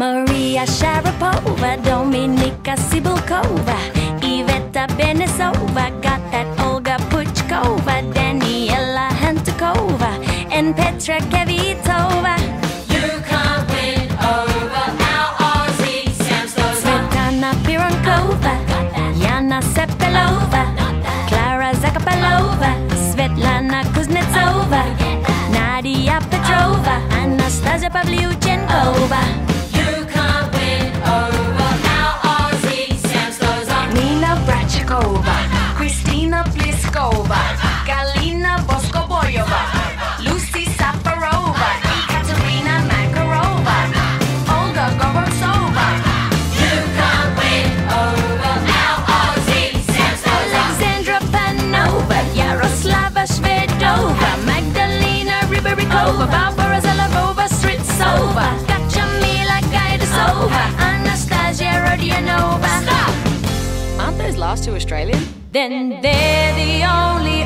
Maria Sharapova, Dominika Cibulkova, Iveta Benesova, got that Olga Puchkova, Daniela Hantuchova, and Petra Kvitova. You can't win over our Aussie Sam Stosur. Svetlana Pironkova, Yana Cepelova, Klara Zakopalova, Svetlana Kuznetsova, Nadia Petrova, Anastasia Pavlyuchenkova, Aren't last two Australian? Then they're the only